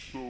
so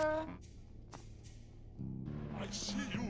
I see you.